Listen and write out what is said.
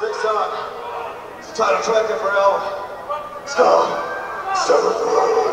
next time. It's a title track for our album. It's called